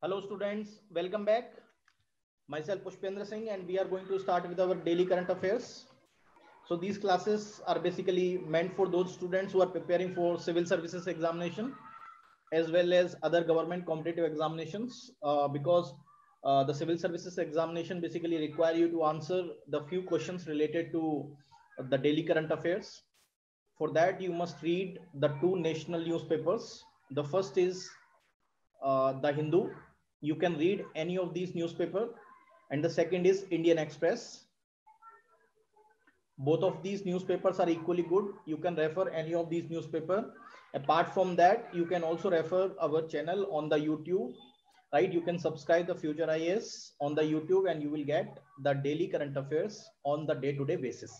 Hello students, welcome back. Myself Pushpendra Singh and we are going to start with our daily current affairs. So these classes are basically meant for those students who are preparing for civil services examination as well as other government competitive examinations uh, because uh, the civil services examination basically require you to answer the few questions related to the daily current affairs. For that, you must read the two national newspapers. The first is uh, The Hindu. You can read any of these newspaper. And the second is Indian Express. Both of these newspapers are equally good. You can refer any of these newspaper. Apart from that, you can also refer our channel on the YouTube right? You can subscribe the Future IAS on the YouTube and you will get the daily current affairs on the day-to-day -day basis.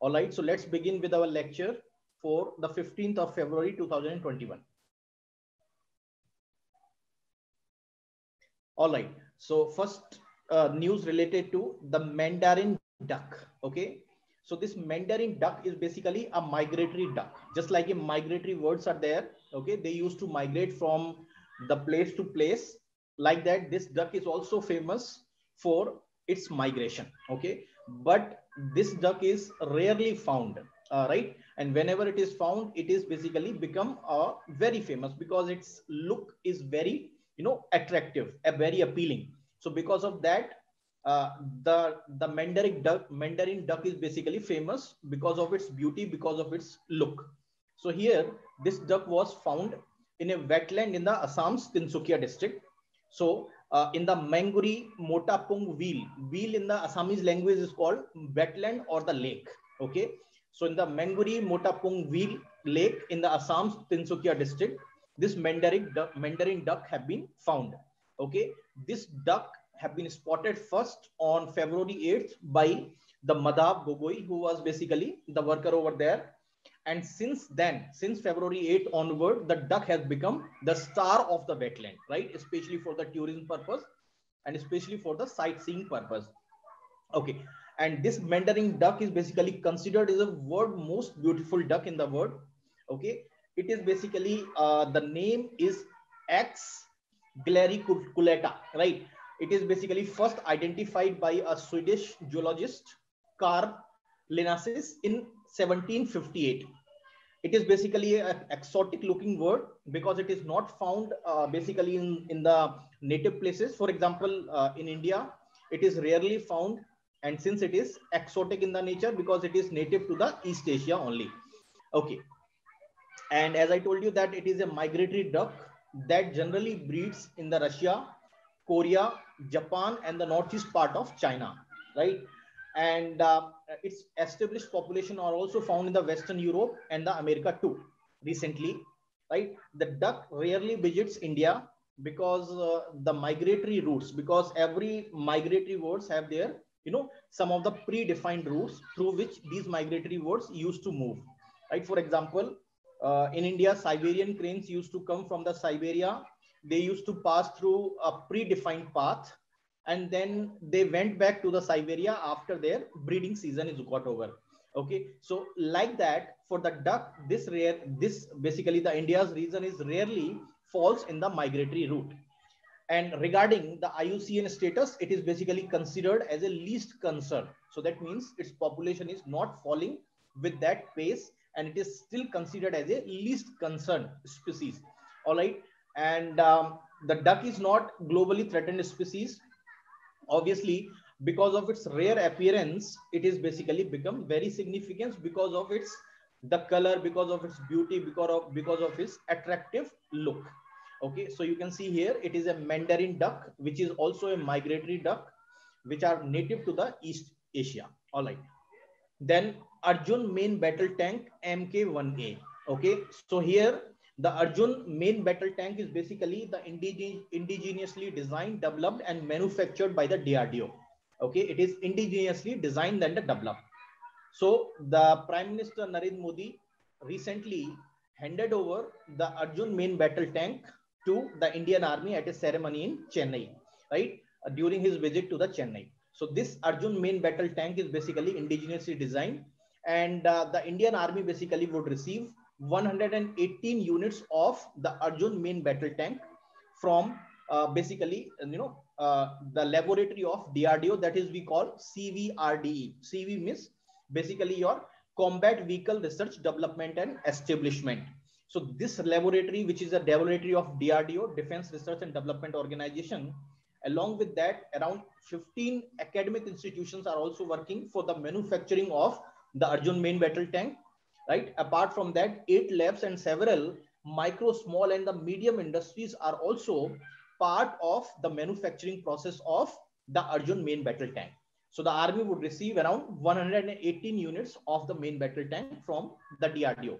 All right, so let's begin with our lecture for the 15th of February 2021. All right, so first uh, news related to the Mandarin duck, okay? So this Mandarin duck is basically a migratory duck. Just like a migratory words are there, okay? They used to migrate from the place to place like that this duck is also famous for its migration okay but this duck is rarely found uh, right and whenever it is found it is basically become uh, very famous because its look is very you know attractive uh, very appealing so because of that uh, the the mandarin duck mandarin duck is basically famous because of its beauty because of its look so here this duck was found in a wetland in the assam's tinsukia district so uh, in the Manguri Motapung beel, beel in the Assamese language is called wetland or the lake. Okay. So in the Manguri Motapung beel lake in the Assam's Tinsukia district, this Mandarin duck, Mandarin duck have been found. Okay. This duck have been spotted first on February 8th by the Madhav Gogoi, who was basically the worker over there and since then, since February 8th onward, the duck has become the star of the wetland, right? Especially for the tourism purpose and especially for the sightseeing purpose. Okay. And this Mandarin duck is basically considered as the world most beautiful duck in the world. Okay. It is basically, uh, the name is Aix galericulata, right? It is basically first identified by a Swedish geologist, Carl Linnaeus in 1758 it is basically an exotic looking word because it is not found uh, basically in, in the native places. For example, uh, in India, it is rarely found. And since it is exotic in the nature because it is native to the East Asia only. Okay. And as I told you that it is a migratory duck that generally breeds in the Russia, Korea, Japan, and the northeast part of China, right? and uh, its established population are also found in the Western Europe and the America too recently, right? The duck rarely visits India because uh, the migratory routes, because every migratory birds have their, you know, some of the predefined routes through which these migratory birds used to move, right? For example, uh, in India, Siberian cranes used to come from the Siberia. They used to pass through a predefined path and then they went back to the Siberia after their breeding season is got over. Okay, so like that for the duck, this rare, this basically the India's region is rarely falls in the migratory route. And regarding the IUCN status, it is basically considered as a least concern. So that means its population is not falling with that pace and it is still considered as a least concern species. All right. And um, the duck is not globally threatened species. Obviously because of its rare appearance it is basically become very significant because of its the color because of its beauty because of because of its attractive look. Okay? So you can see here it is a mandarin duck which is also a migratory duck which are native to the east asia. All right? Then arjun main battle tank mk1a okay so here the Arjun main battle tank is basically the indigenously designed, developed, and manufactured by the DRDO. Okay, it is indigenously designed and developed. So the Prime Minister Narendra Modi recently handed over the Arjun main battle tank to the Indian Army at a ceremony in Chennai, right? During his visit to the Chennai. So this Arjun main battle tank is basically indigenously designed and uh, the Indian Army basically would receive 118 units of the Arjun main battle tank from uh, basically, you know, uh, the laboratory of DRDO that is we call CVRDE. CV means basically your Combat Vehicle Research Development and Establishment. So this laboratory, which is a laboratory of DRDO, Defense Research and Development Organization, along with that, around 15 academic institutions are also working for the manufacturing of the Arjun main battle tank, right? Apart from that, eight labs and several micro, small, and the medium industries are also part of the manufacturing process of the Arjun main battle tank. So the army would receive around 118 units of the main battle tank from the DRDO.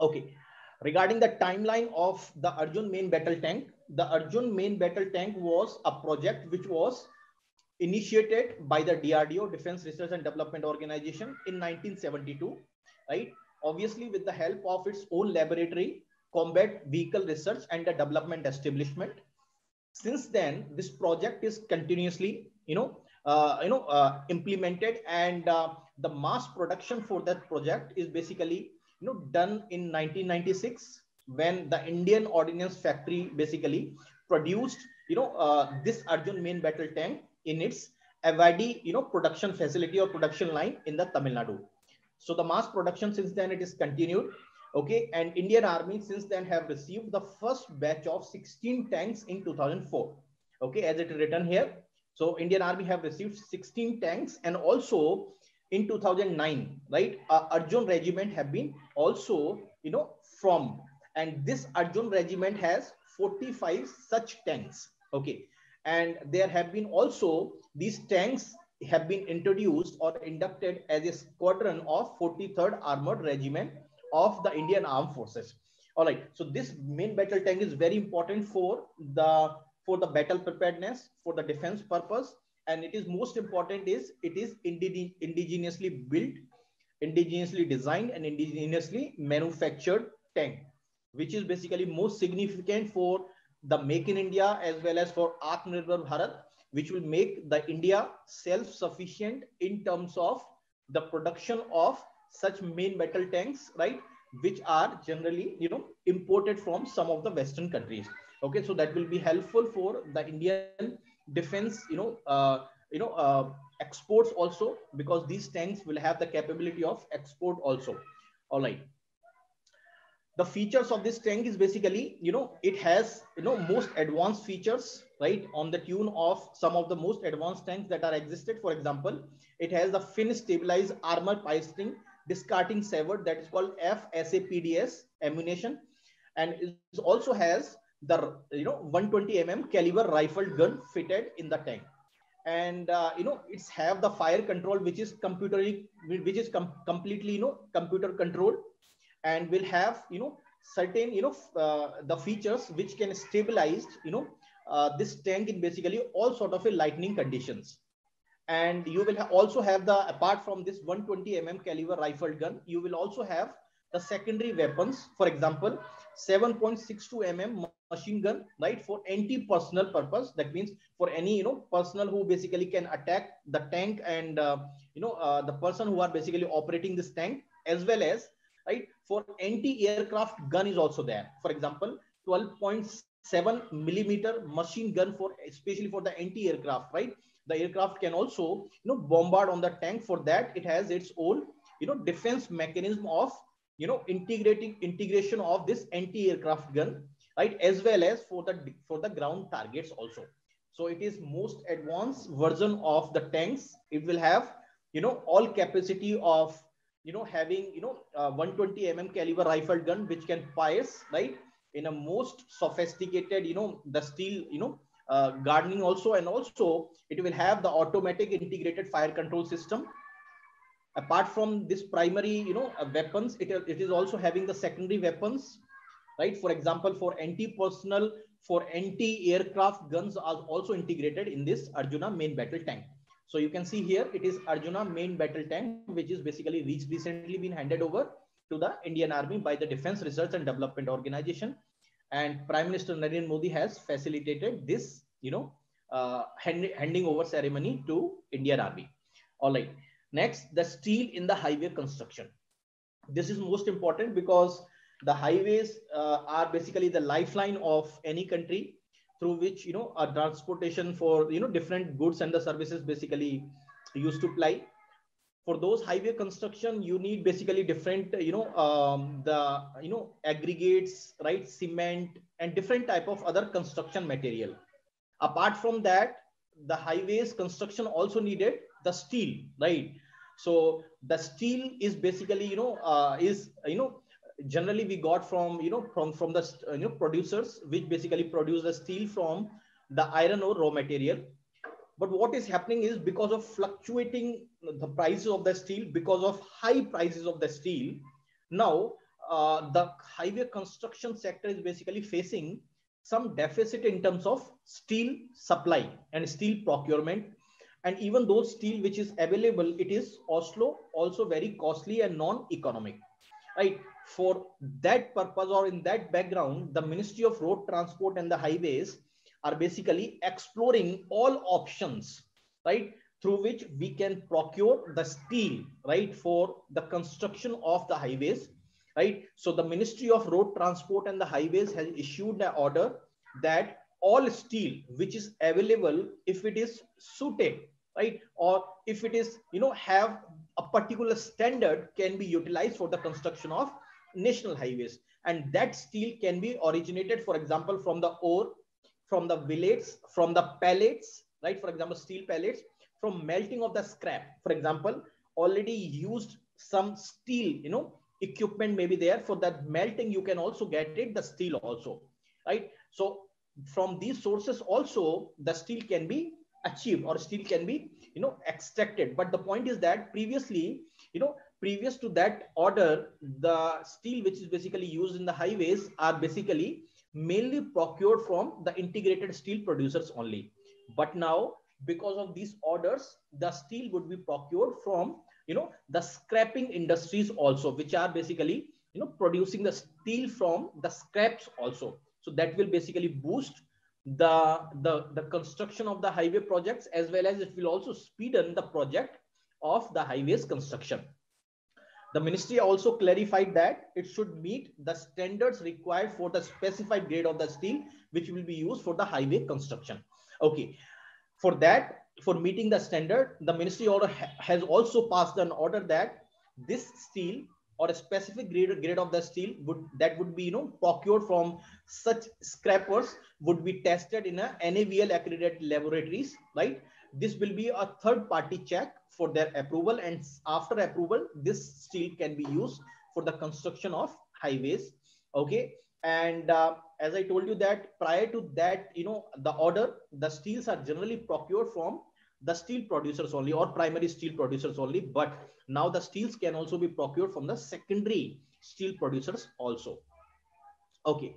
Okay. Regarding the timeline of the Arjun main battle tank, the Arjun main battle tank was a project which was initiated by the DRDO, Defense Research and Development Organization in 1972, right? Obviously with the help of its own laboratory, Combat Vehicle Research and the Development Establishment. Since then, this project is continuously, you know, uh, you know, uh, implemented and uh, the mass production for that project is basically, you know, done in 1996 when the Indian Ordnance Factory basically produced, you know, uh, this Arjun main battle tank in its Avadi, you know, production facility or production line in the Tamil Nadu. So the mass production since then it is continued. Okay, and Indian Army since then have received the first batch of 16 tanks in 2004. Okay, as it written here, so Indian Army have received 16 tanks and also in 2009, right, uh, Arjun regiment have been also, you know, from and this Arjun regiment has 45 such tanks. Okay, and there have been also these tanks have been introduced or inducted as a squadron of 43rd Armored Regiment of the Indian Armed Forces. All right, so this main battle tank is very important for the for the battle preparedness, for the defense purpose. And it is most important is it is indigenously built, indigenously designed and indigenously manufactured tank, which is basically most significant for the Make in India as well as for Atmanirbhar Bharat, which will make the India self-sufficient in terms of the production of such main battle tanks, right? Which are generally, you know, imported from some of the Western countries okay so that will be helpful for the indian defense you know uh, you know uh, exports also because these tanks will have the capability of export also all right the features of this tank is basically you know it has you know most advanced features right on the tune of some of the most advanced tanks that are existed. For example it has the fin stabilized armor piercing discarding sabot that is called fsapds ammunition. And it also has the you know 120 mm caliber rifled gun fitted in the tank. And uh, you know it's have the fire control which is computer which is com completely you know computer controlled and will have you know certain you know uh, the features which can stabilize you know uh, this tank in basically all sort of a lightning conditions. And you will ha also have the apart from this 120 mm caliber rifled gun you will also have the secondary weapons. For example 7.62 mm machine gun right for anti-personal purpose. That means for any you know personal who basically can attack the tank and uh, you know uh, the person who are basically operating this tank as well as right? For anti-aircraft gun is also there. For example 12.7 millimeter machine gun for especially for the anti-aircraft right? The aircraft can also you know bombard on the tank. For that it has its own you know defense mechanism of you know integrating integration of this anti-aircraft gun right? As well as for the for the ground targets also. So it is most advanced version of the tanks. It will have you know all capacity of you know having you know uh, 120 mm caliber rifle gun which can fires right in a most sophisticated you know the steel you know uh, gardening also and also it will have the automatic integrated fire control system apart from this primary you know uh, weapons it, it is also having the secondary weapons right? For example, for anti-personal, for anti-aircraft guns are also integrated in this Arjuna main battle tank. So you can see here, it is Arjuna main battle tank, which is basically recently been handed over to the Indian Army by the Defense Research and Development Organization. And Prime Minister Narendra Modi has facilitated this, you know, uh, hand, handing over ceremony to Indian Army. All right. Next, the steel in the highway construction. This is most important because the highways uh, are basically the lifeline of any country through which you know a transportation for you know different goods and the services basically used to ply. For those highway construction you need basically different you know um, the you know aggregates right cement and different type of other construction material. Apart from that the highways construction also needed the steel right? So the steel is basically you know uh, is you know generally we got from you know from from the uh, you know producers which basically produce the steel from the iron ore raw material. But what is happening is because of fluctuating the prices of the steel because of high prices of the steel now uh, the highway construction sector is basically facing some deficit in terms of steel supply and steel procurement. And even though steel which is available it is also also very costly and non-economic right for that purpose or in that background the ministry of road transport and the highways are basically exploring all options right through which we can procure the steel right for the construction of the highways right? So the ministry of road transport and the highways has issued an order that all steel which is available if it is suited right or if it is you know have a particular standard can be utilized for the construction of national highways. And that steel can be originated for example from the ore from the billets from the pellets right? For example steel pellets from melting of the scrap. For example already used some steel you know equipment may be there. For that melting you can also get it the steel also right? So from these sources also the steel can be achieved or steel can be you know extracted. But the point is that previously you know previous to that order the steel which is basically used in the highways are basically mainly procured from the integrated steel producers only but now because of these orders the steel would be procured from you know the scrapping industries also which are basically you know producing the steel from the scraps also so that will basically boost the, the, the construction of the highway projects as well as it will also speeden the project of the highways construction. The ministry also clarified that it should meet the standards required for the specified grade of the steel, which will be used for the highway construction. Okay. For that, for meeting the standard, the ministry order ha has also passed an order that this steel or a specific grade, grade of the steel would that would be you know procured from such scrappers would be tested in a NABL accredited laboratories, right? This will be a third party check for their approval and after approval, this steel can be used for the construction of highways. Okay. And uh, as I told you that prior to that, you know, the order, the steels are generally procured from the steel producers only or primary steel producers only but now the steels can also be procured from the secondary steel producers also okay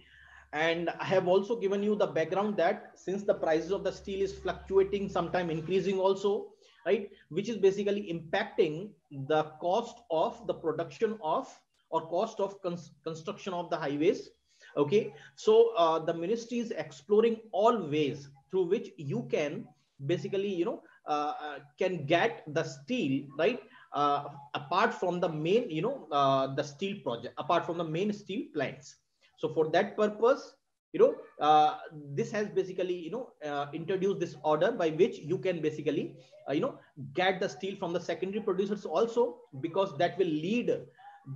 and i have also given you the background that since the prices of the steel is fluctuating sometime increasing also right? Which is basically impacting the cost of the production of or cost of cons construction of the highways okay? So uh, the ministry is exploring all ways through which you can basically you know uh, uh, can get the steel right? Uh, apart from the main you know the steel project apart from the main steel plants. So for that purpose you know uh, this has basically you know uh, introduced this order by which you can basically uh, you know get the steel from the secondary producers also because that will lead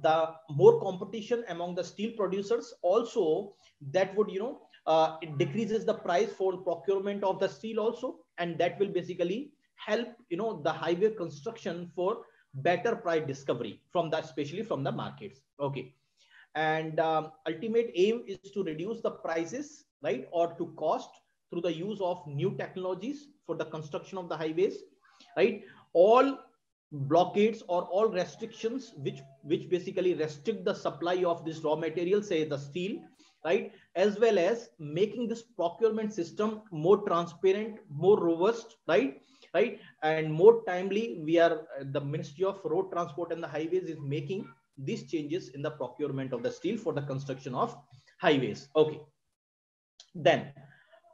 the more competition among the steel producers also. That would you know it decreases the price for procurement of the steel also. And that will basically help you know the highway construction for better price discovery from that especially from the markets. Okay and um, ultimate aim is to reduce the prices right or to cost through the use of new technologies for the construction of the highways right? All blockades or all restrictions which which basically restrict the supply of this raw material say the steel right as well as making this procurement system more transparent more robust right right? And more timely we are the ministry of road transport and the highways is making these changes in the procurement of the steel for the construction of highways. Okay. Then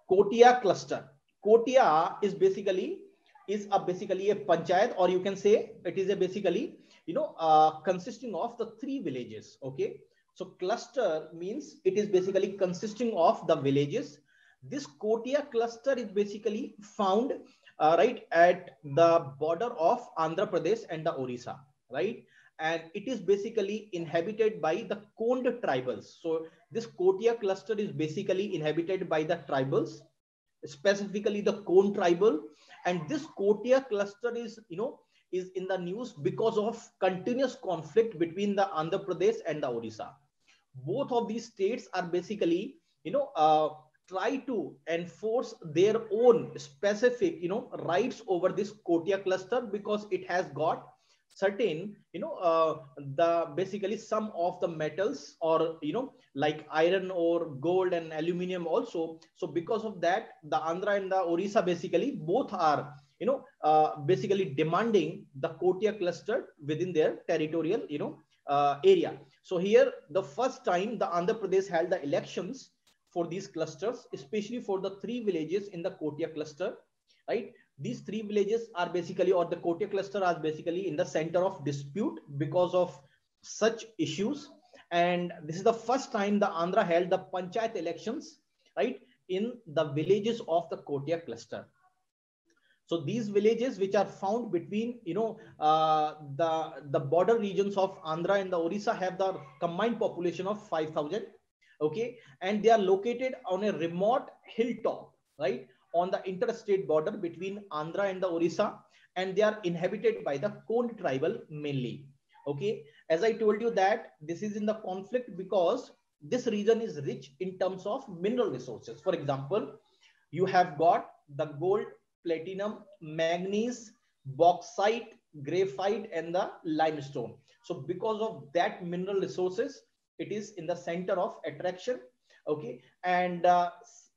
kotia cluster. Kotia is basically is a basically a panchayat or you can say it is a basically you know uh, consisting of the three villages. Okay. So cluster means it is basically consisting of the villages. This Kotia cluster is basically found uh, right at the border of Andhra Pradesh and the Orissa, right? And it is basically inhabited by the Kond tribals. So this Kotia cluster is basically inhabited by the tribals, specifically the Kond tribal. And this Kotia cluster is, you know, is in the news because of continuous conflict between the Andhra Pradesh and the Orissa. Both of these states are basically, you know, uh, try to enforce their own specific, you know, rights over this Kotia cluster because it has got certain, you know, uh, the basically some of the metals or, you know, like iron or gold and aluminum also. So because of that, the Andhra and the Orissa basically both are you know, uh, basically demanding the Kotia cluster within their territorial, you know, uh, area. So here, the first time the Andhra Pradesh held the elections for these clusters, especially for the three villages in the Kotia cluster, right? These three villages are basically, or the Kotia cluster are basically in the center of dispute because of such issues. And this is the first time the Andhra held the panchayat elections, right? In the villages of the Kotia cluster. So these villages which are found between, you know, uh, the, the border regions of Andhra and the Orissa have the combined population of 5,000. Okay. And they are located on a remote hilltop, right? On the interstate border between Andhra and the Orissa. And they are inhabited by the Kond tribal mainly. Okay. As I told you that this is in the conflict because this region is rich in terms of mineral resources. For example, you have got the gold platinum, manganese, bauxite, graphite, and the limestone. So because of that mineral resources, it is in the center of attraction. Okay. And uh,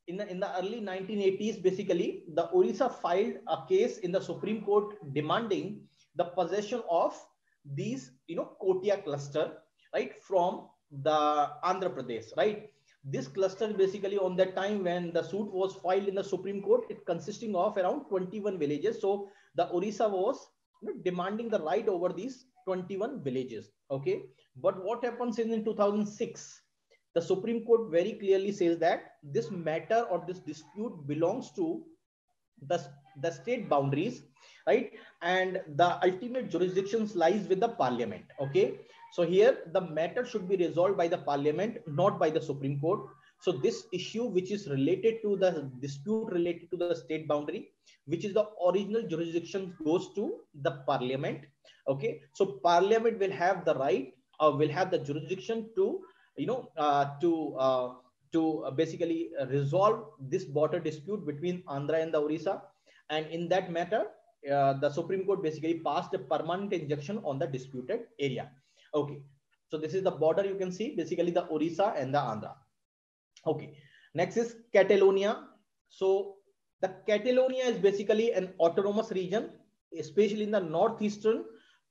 in, the, in the early 1980s, basically, the Orissa filed a case in the Supreme Court demanding the possession of these, you know, Kotia cluster, right, from the Andhra Pradesh, right? this cluster basically on that time when the suit was filed in the Supreme Court, it consisting of around 21 villages. So the Orissa was you know, demanding the right over these 21 villages. Okay. But what happens in, in 2006? The Supreme Court very clearly says that this matter or this dispute belongs to the, the state boundaries, right? And the ultimate jurisdictions lies with the parliament. Okay. So here the matter should be resolved by the parliament, not by the Supreme Court. So this issue, which is related to the dispute related to the state boundary, which is the original jurisdiction goes to the parliament. Okay. So parliament will have the right or uh, will have the jurisdiction to, you know, uh, to, uh, to basically resolve this border dispute between Andhra and the Orissa. And in that matter, uh, the Supreme Court basically passed a permanent injunction on the disputed area. Okay. So this is the border you can see, basically the Orissa and the Andhra. Okay. Next is Catalonia. So the Catalonia is basically an autonomous region, especially in the northeastern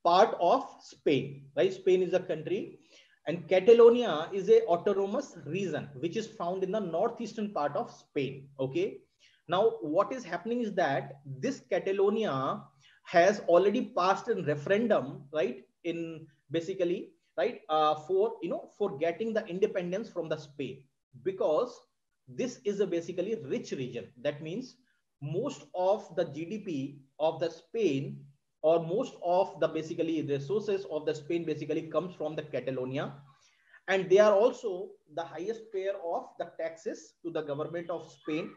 part of Spain, right? Spain is a country and Catalonia is a autonomous region, which is found in the northeastern part of Spain. Okay. Now, what is happening is that this Catalonia has already passed a referendum, right? In basically right uh, for you know for getting the independence from the spain because this is a basically rich region that means most of the gdp of the spain or most of the basically resources of the spain basically comes from the catalonia. And they are also the highest payer of the taxes to the government of spain.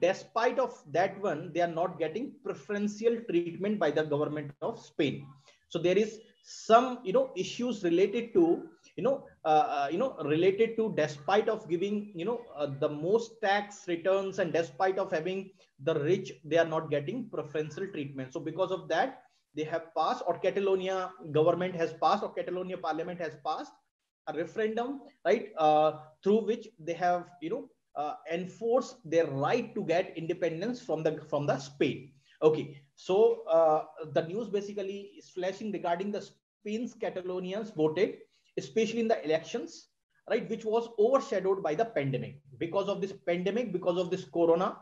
Despite of that one they are not getting preferential treatment by the government of spain. So there is some you know issues related to you know uh, uh, you know related to despite of giving you know uh, the most tax returns and despite of having the rich they are not getting preferential treatment. So because of that they have passed or catalonia government has passed or catalonia parliament has passed a referendum right uh, through which they have you know uh, enforced their right to get independence from the from the spain Okay, so uh, the news basically is flashing regarding the Spain's Catalonians voted, especially in the elections, right, which was overshadowed by the pandemic. Because of this pandemic, because of this corona,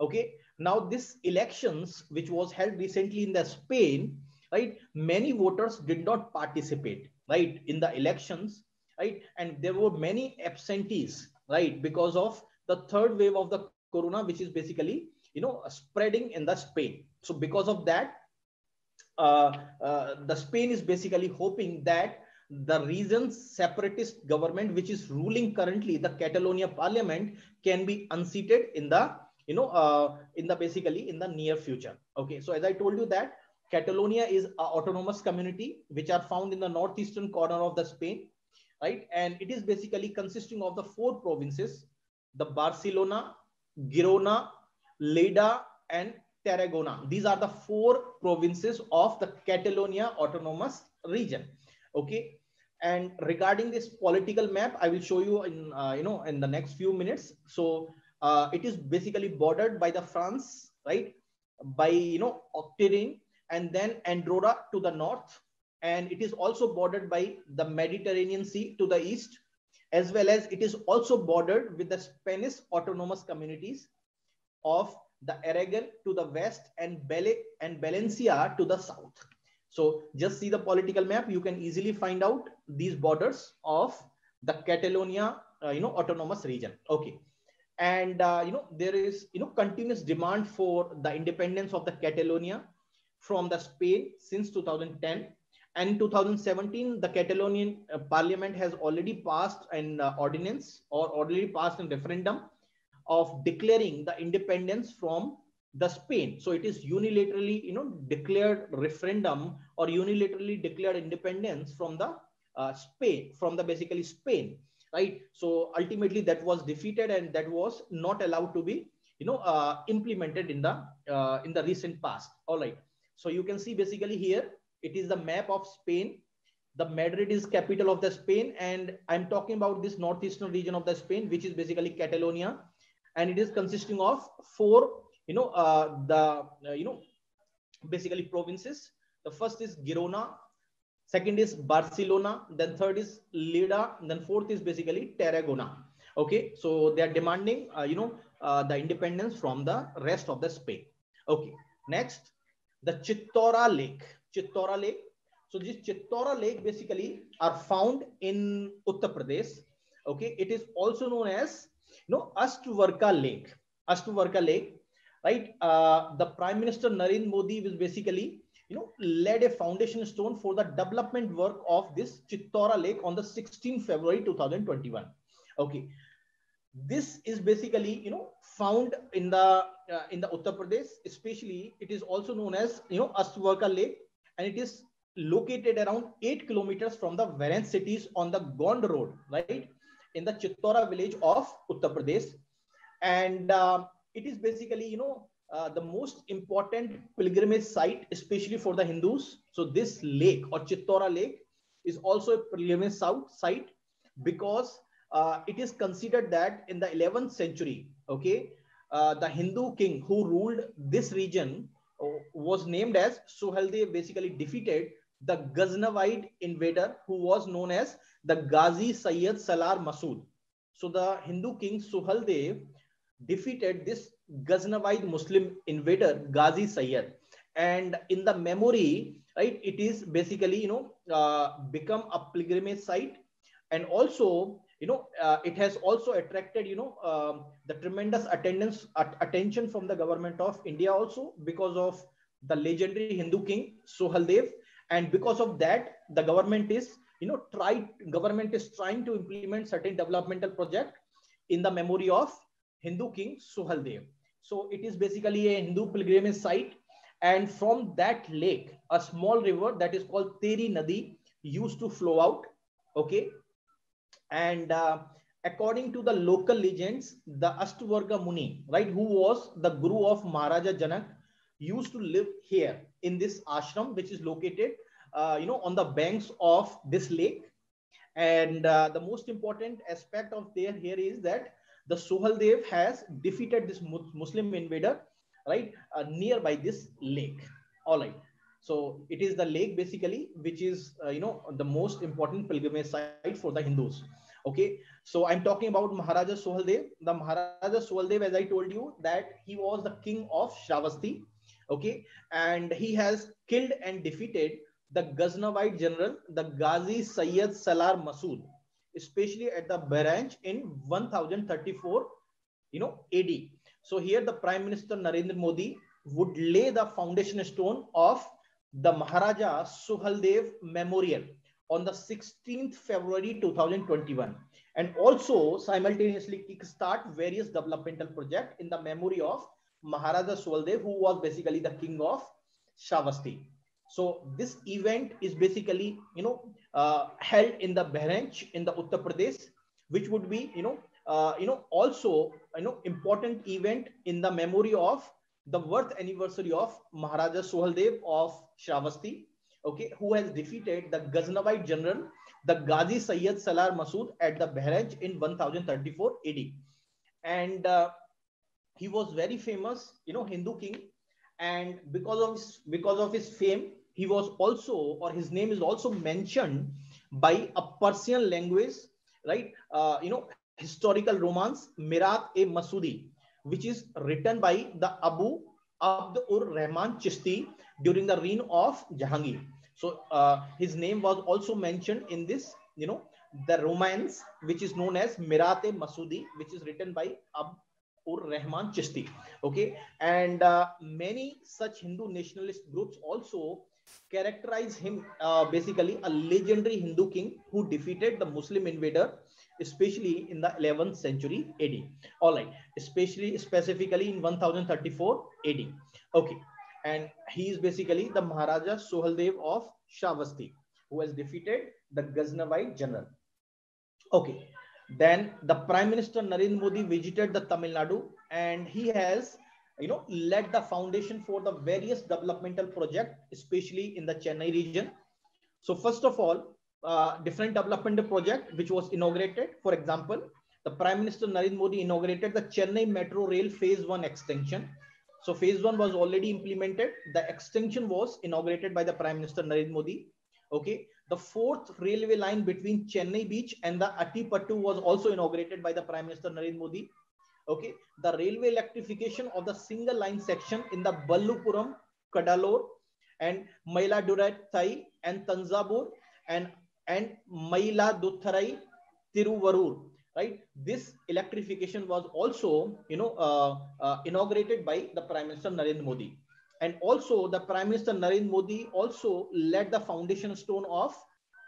okay, now this elections, which was held recently in the Spain, right, many voters did not participate, right, in the elections, right, and there were many absentees, right, because of the third wave of the corona, which is basically, you know, spreading in the Spain. So because of that, uh, uh, the Spain is basically hoping that the region's separatist government, which is ruling currently, the Catalonia parliament, can be unseated in the, you know, uh, in the basically in the near future. Okay, so as I told you that Catalonia is an autonomous community which are found in the northeastern corner of the Spain, right? And it is basically consisting of the four provinces, the Barcelona, Girona, Lleida, and Tarragona. These are the four provinces of the Catalonia autonomous region. Okay. And regarding this political map, I will show you in, uh, you know, in the next few minutes. So uh, it is basically bordered by the France, right? By, you know, Occitanie and then Andorra to the north. And it is also bordered by the Mediterranean Sea to the east, as well as it is also bordered with the Spanish autonomous communities of the Aragon to the west and Bele and Valencia to the south. So just see the political map. You can easily find out these borders of the Catalonia, uh, you know, autonomous region. Okay. And, uh, you know, there is, you know, continuous demand for the independence of the Catalonia from the Spain since 2010. And in 2017, the Catalonian uh, parliament has already passed an uh, ordinance or already passed a referendum of declaring the independence from the Spain. So it is unilaterally, you know, declared referendum or unilaterally declared independence from the uh, Spain, from the basically Spain, right? So ultimately that was defeated and that was not allowed to be, you know, uh, implemented in the uh, in the recent past. All right. So you can see basically here, it is the map of Spain. The Madrid is capital of the Spain. And I'm talking about this northeastern region of the Spain, which is basically Catalonia. And it is consisting of four, you know, uh, the, uh, you know, basically provinces. The first is Girona, second is Barcelona, then third is Lleida, then fourth is basically Tarragona. Okay, so they are demanding, uh, you know, uh, the independence from the rest of the Spain. Okay, next, the Chittora Lake. Chittora Lake. So this Chittora Lake basically are found in Uttar Pradesh. Okay, it is also known as you know Astvarka Lake. Astvarka Lake, right? Uh, the Prime Minister Narendra Modi was basically you know laid a foundation stone for the development work of this Chittora Lake on the 16th February 2021. Okay, this is basically you know found in the uh, in the Uttar Pradesh, especially it is also known as you know Astvarka Lake, and it is located around eight kilometers from the Varanasi cities on the Gond Road, right, in the Chittora village of Uttar Pradesh, and uh, it is basically you know uh, the most important pilgrimage site, especially for the Hindus. So this lake or Chittora Lake is also a pilgrimage site because uh, it is considered that in the 11th century, okay, uh, the Hindu king who ruled this region uh, was named as Suhaldev, basically defeated the Ghaznavide invader who was known as the Ghazi Sayyid Salar Masood. So the Hindu king Suhaldev defeated this Ghaznavide Muslim invader Ghazi Sayyid. And in the memory, right, it is basically, you know, uh, become a pilgrimage site. And also you know, uh, it has also attracted, you know, um, the tremendous attendance, at, attention from the government of India also because of the legendary Hindu king Suheldev. And because of that, the government is, you know, try government is trying to implement certain developmental project in the memory of Hindu king Suheldev. So it is basically a Hindu pilgrimage site. And from that lake, a small river that is called Teri Nadi used to flow out. Okay and uh, according to the local legends, the Astvarga Muni, right, who was the guru of Maharaja Janak, used to live here in this ashram, which is located, uh, you know, on the banks of this lake. And uh, the most important aspect of there here is that the Suheldev has defeated this Muslim invader, right, uh, nearby this lake. All right. So it is the lake basically, which is, uh, you know, the most important pilgrimage site for the Hindus. Okay. So I'm talking about Maharaja Suheldev. The Maharaja Suheldev, as I told you, that he was the king of Shravasti. Okay. And he has killed and defeated the Ghaznavide general, the Ghazi Sayyid Salar Masood, especially at the Bahraich in 1034, you know, AD. So here the Prime Minister Narendra Modi would lay the foundation stone of the Maharaja Suhaldev Memorial on the 16th February 2021 and also simultaneously kickstart various developmental projects in the memory of Maharaja Suhaldev who was basically the king of Shravasti. So this event is basically, you know, uh, held in the Bahraich in the Uttar Pradesh, which would be, you know, uh, you know, also, you know, important event in the memory of the birth anniversary of Maharaja Suhaldev of Shravasti, okay, who has defeated the Ghaznavite general, the Ghazi Sayyid Salar Masood at the Bahraich in 1034 AD. And uh, he was very famous, you know, Hindu king. And because of his, because of his fame, he was also, or his name is also mentioned by a Persian language, right? Uh, you know, historical romance, Mirat e Masudi, which is written by the Abu Abd ur Rahman Chishti during the reign of Jahangir. So uh, his name was also mentioned in this, you know, the romance, which is known as Mirat e Masudi, which is written by Abd ur Rahman Chishti. Okay, and uh, many such Hindu nationalist groups also characterize him uh, basically a legendary Hindu king who defeated the Muslim invader, especially in the 11th century AD. All right, especially specifically in 1034 AD. Okay, and he is basically the Maharaja Sohaldev of Shravasti, who has defeated the Ghaznavite general. Okay, then the Prime Minister Narendra Modi visited the Tamil Nadu and he has you know, led the foundation for the various developmental project, especially in the Chennai region. So first of all, uh, different developmental project which was inaugurated. For example, the Prime Minister Narendra Modi inaugurated the Chennai Metro Rail Phase 1 extension. So phase 1 was already implemented. The extension was inaugurated by the Prime Minister Narendra Modi. Okay. The fourth railway line between Chennai Beach and the Attipattu was also inaugurated by the Prime Minister Narendra Modi. Okay, the railway electrification of the single line section in the Villupuram, Cuddalore, and Mailadurai and Thanjavur and and Mayiladuthurai, Tiruvarur. Right, this electrification was also you know uh, uh, inaugurated by the Prime Minister Narendra Modi, and also the Prime Minister Narendra Modi also led the foundation stone of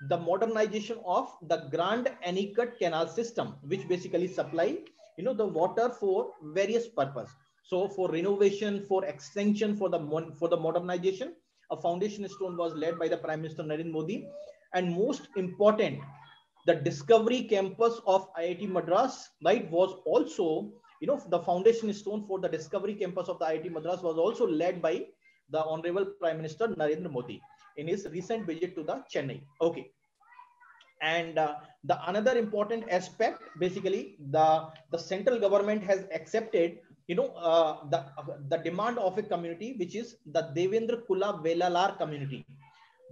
the modernization of the Grand Anicut Canal system, which basically supply you know the water for various purpose. So for renovation for extension for the for the modernization a foundation stone was led by the prime minister narendra modi. And most important the discovery campus of iit madras right was also you know the foundation stone for the discovery campus of the iit madras was also led by the honorable prime minister narendra modi in his recent visit to the chennai. Okay and uh, the another important aspect basically the the central government has accepted you know uh, the the demand of a community which is the devendra kula velalar community.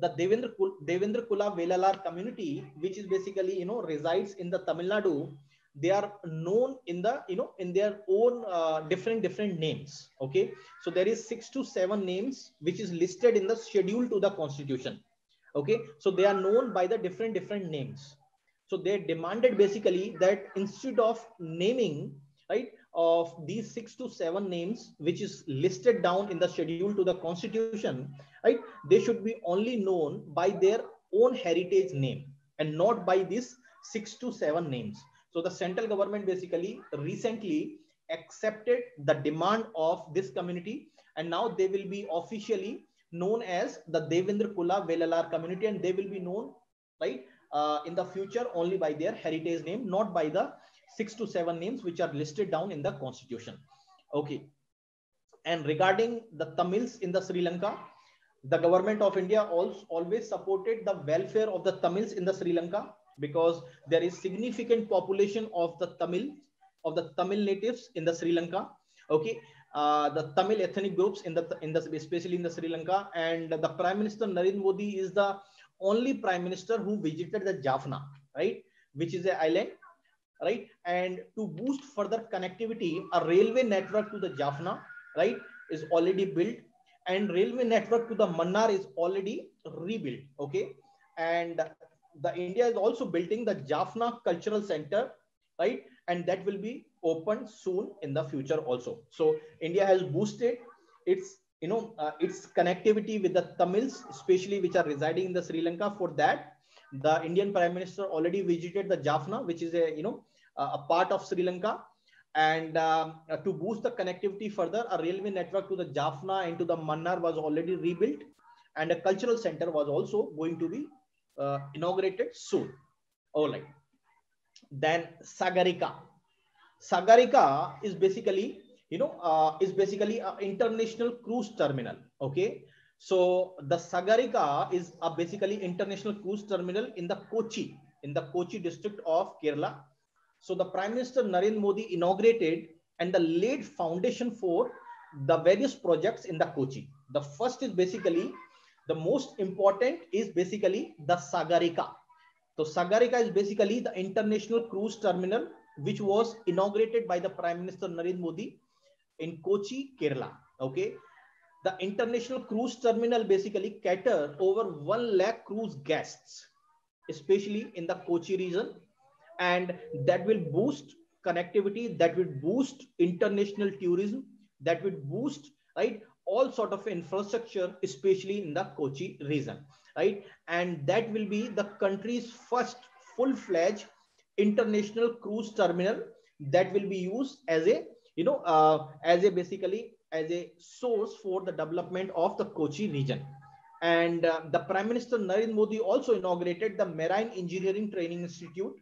The devendra devendra kula velalar community which is basically you know resides in the tamil nadu they are known in the you know in their own uh, different different names okay? So there is six to seven names which is listed in the schedule to the constitution okay? So they are known by the different different names. So they demanded basically that instead of naming right of these six to seven names which is listed down in the schedule to the constitution right they should be only known by their own heritage name and not by these six to seven names. So the central government basically recently accepted the demand of this community and now they will be officially known as the Devendra Kula Velalar community and they will be known, right, uh, in the future only by their heritage name, not by the six to seven names which are listed down in the constitution. Okay. And regarding the Tamils in the Sri Lanka, the government of India also always supported the welfare of the Tamils in the Sri Lanka because there is significant population of the Tamil of the Tamil natives in the Sri Lanka. Okay, uh, the Tamil ethnic groups in the in the especially in the Sri Lanka, and the Prime Minister Narendra Modi is the only Prime Minister who visited the Jaffna, right, which is an island, right, and to boost further connectivity, a railway network to the Jaffna, right, is already built, and railway network to the Mannar is already rebuilt, okay, and the India is also building the Jaffna Cultural Center right? And that will be opened soon in the future also. So India has boosted its you know uh, its connectivity with the Tamils, especially which are residing in the Sri Lanka. For that, the Indian Prime Minister already visited the Jaffna, which is a you know a part of Sri Lanka. And um, to boost the connectivity further, a railway network to the Jaffna and to the Mannar was already rebuilt, and a cultural center was also going to be uh, inaugurated soon. All right. Then Sagarika. Sagarika is basically, you know, uh, is basically an international cruise terminal. Okay. So the Sagarika is a basically international cruise terminal in the Kochi, in the Kochi district of Kerala. So the Prime Minister Narendra Modi inaugurated and the laid foundation for the various projects in the Kochi. The first is basically the most important is basically the Sagarika. So Sagarika is basically the international cruise terminal which was inaugurated by the Prime Minister Narendra Modi in Kochi, Kerala. Okay. The international cruise terminal basically cater over 1 lakh cruise guests, especially in the Kochi region. And that will boost connectivity, that will boost international tourism, that will boost, right, all sort of infrastructure, especially in the Kochi region, right? And that will be the country's first full-fledged international cruise terminal that will be used as a you know uh, as a basically as a source for the development of the Kochi region. And uh, the Prime Minister Narendra Modi also inaugurated the Marine Engineering Training Institute,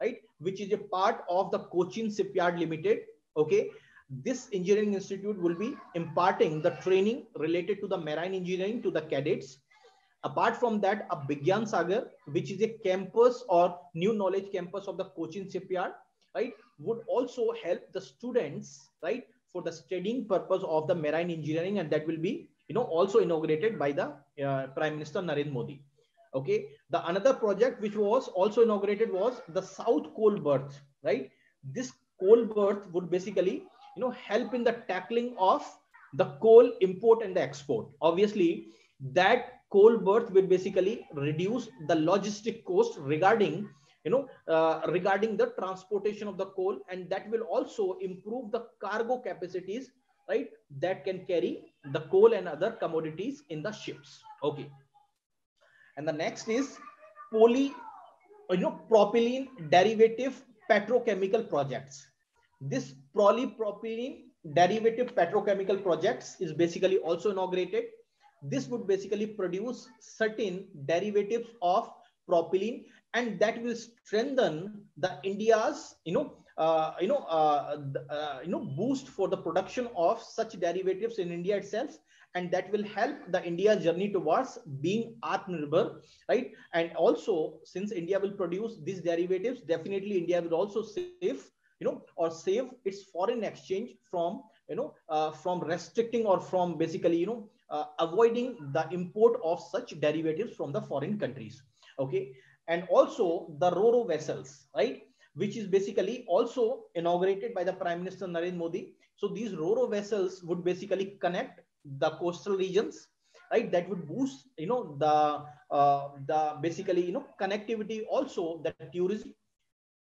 right, which is a part of the Cochin Shipyard Limited. Okay, this engineering institute will be imparting the training related to the marine engineering to the cadets Apart from that, a Vigyan Sagar, which is a campus or new knowledge campus of the Cochin shipyard, right, would also help the students, right, for the studying purpose of the marine engineering, and that will be, you know, also inaugurated by the uh, Prime Minister Narendra Modi. Okay, the another project which was also inaugurated was the South Coal Berth, right? This coal berth would basically, you know, help in the tackling of the coal import and the export. Obviously, that coal berth will basically reduce the logistic cost regarding you know uh, regarding the transportation of the coal and that will also improve the cargo capacities right that can carry the coal and other commodities in the ships. Okay. And the next is poly you know propylene derivative petrochemical projects. This polypropylene derivative petrochemical projects is basically also inaugurated this would basically produce certain derivatives of propylene and that will strengthen the india's you know uh, you know uh, uh, you know boost for the production of such derivatives in india itself and that will help the india journey towards being atmanirbhar right? And also since india will produce these derivatives definitely india will also save you know or save its foreign exchange from you know uh, from restricting or from basically you know uh, avoiding the import of such derivatives from the foreign countries. Okay. And also the RoRo vessels, right? Which is basically also inaugurated by the Prime Minister Narendra Modi. So these RoRo vessels would basically connect the coastal regions, right? That would boost, you know, the uh, the basically, you know, connectivity also the tourism.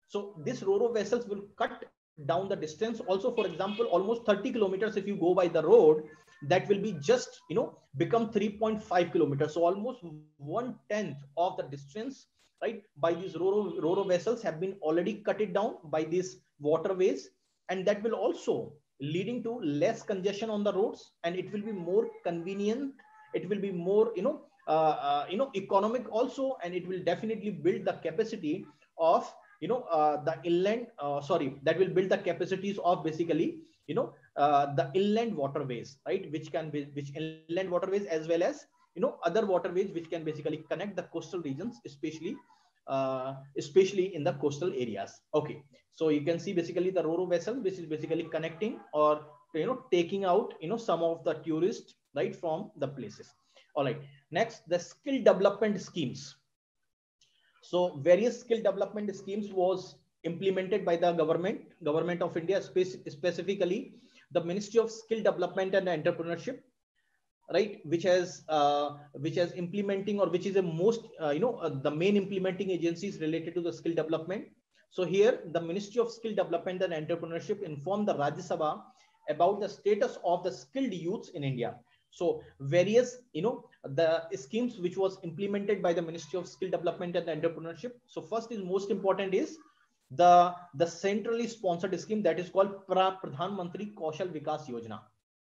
So these RoRo vessels will cut down the distance. Also, for example, almost 30 kilometers if you go by the road, that will be just you know become 3.5 kilometers. So almost one tenth of the distance right by these roro roro vessels have been already cut it down by these waterways. And that will also leading to less congestion on the roads and it will be more convenient. It will be more you know uh, uh, you know economic also and it will definitely build the capacity of you know uh, the inland uh, sorry that will build the capacities of basically you know uh, the inland waterways, right? Which can be which inland waterways as well as you know other waterways which can basically connect the coastal regions, especially uh, especially in the coastal areas. Okay, so you can see basically the Roro vessel, which is basically connecting or you know taking out you know some of the tourists right from the places. All right, next the skill development schemes. So various skill development schemes was implemented by the government, government of India, spe specifically the Ministry of Skill Development and Entrepreneurship, right, which has uh, which has implementing or which is a most uh, you know uh, the main implementing agencies related to the skill development. So here the Ministry of Skill Development and Entrepreneurship informed the Rajya Sabha about the status of the skilled youths in India. So various, you know, the schemes which was implemented by the Ministry of Skill Development and Entrepreneurship. So first is most important is the, the centrally sponsored scheme that is called Pradhan Mantri Kaushal Vikas Yojana.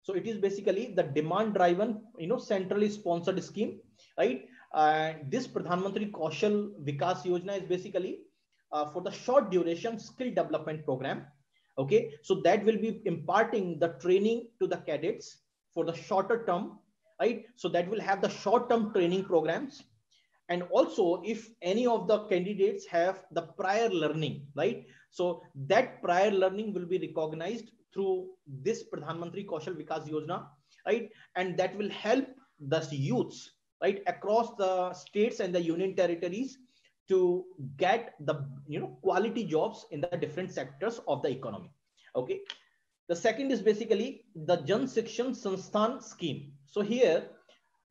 So it is basically the demand driven, you know, centrally sponsored scheme, right? And uh, this Pradhan Mantri Kaushal Vikas Yojana is basically uh, for the short duration skill development program. Okay, so that will be imparting the training to the cadets for the shorter term, right? So that will have the short term training programs. And also if any of the candidates have the prior learning, right? So that prior learning will be recognized through this Pradhan Mantri Kaushal Vikas Yojana, right? And that will help the youths, right, across the states and the union territories to get the you know quality jobs in the different sectors of the economy. Okay. The second is basically the Jan Shikshan Sansthan scheme. So here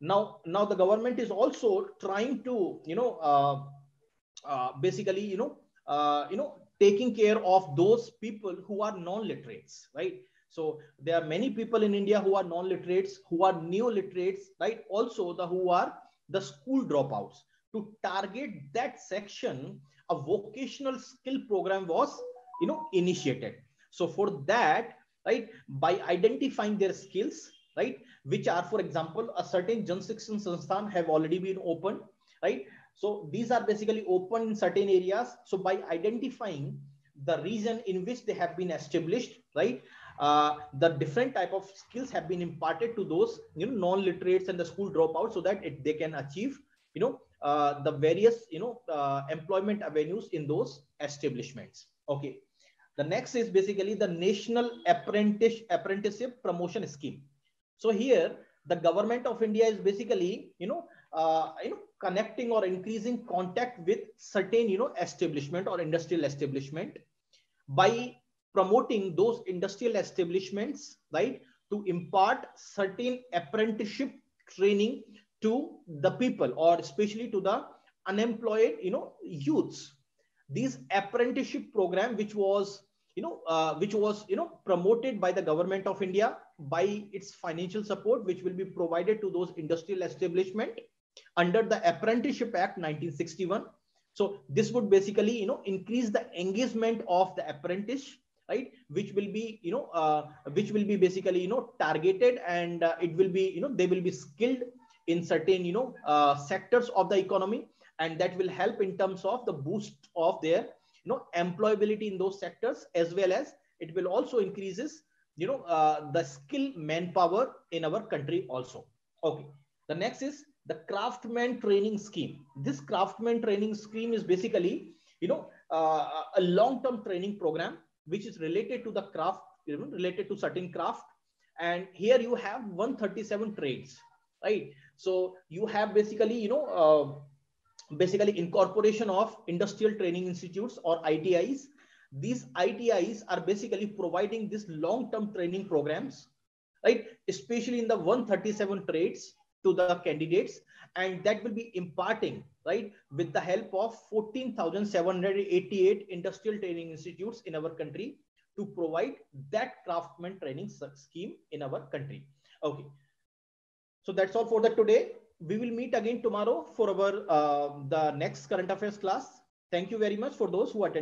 now now the government is also trying to you know uh, uh, basically you know uh, you know taking care of those people who are non-literates, right? So there are many people in India who are non-literates, who are neo-literates, right? Also the who are the school dropouts. To target that section, a vocational skill program was, you know, initiated. So for that, right, by identifying their skills, right, which are, for example, a certain Jan Shikshan Sansthan have already been opened, right? So these are basically open in certain areas. So by identifying the region in which they have been established, right? Uh, the different type of skills have been imparted to those you know non-literates and the school dropouts so that it, they can achieve you know uh, the various you know uh, employment avenues in those establishments okay the next is basically the national apprentice apprenticeship promotion scheme so here the government of india is basically you know uh, you know connecting or increasing contact with certain you know establishment or industrial establishment by promoting those industrial establishments right to impart certain apprenticeship training to the people or especially to the unemployed you know youths. These apprenticeship program which was you know uh, which was you know promoted by the government of india by its financial support which will be provided to those industrial establishment under the Apprenticeship Act 1961. So this would basically, you know, increase the engagement of the apprentice, right? Which will be, you know, uh, which will be basically, you know, targeted and uh, it will be, you know, they will be skilled in certain, you know, uh, sectors of the economy. And that will help in terms of the boost of their, you know, employability in those sectors, as well as it will also increases, you know, uh, the skill manpower in our country also. Okay. The next is the craftsman training scheme. This craftsman training scheme is basically, you know, uh, a long-term training program which is related to the craft, you know, related to certain craft. And here you have 137 trades, right? So you have basically, you know, uh, basically incorporation of industrial training institutes or ITIs. These ITIs are basically providing these long-term training programs, right? Especially in the 137 trades to the candidates and that will be imparting right with the help of 14788 industrial training institutes in our country to provide that craftsman training scheme in our country. Okay. So that's all for the today. We will meet again tomorrow for our uh, the next current affairs class. Thank you very much for those who attend